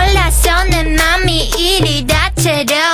몰랐어 내 맘이 이리 다채려.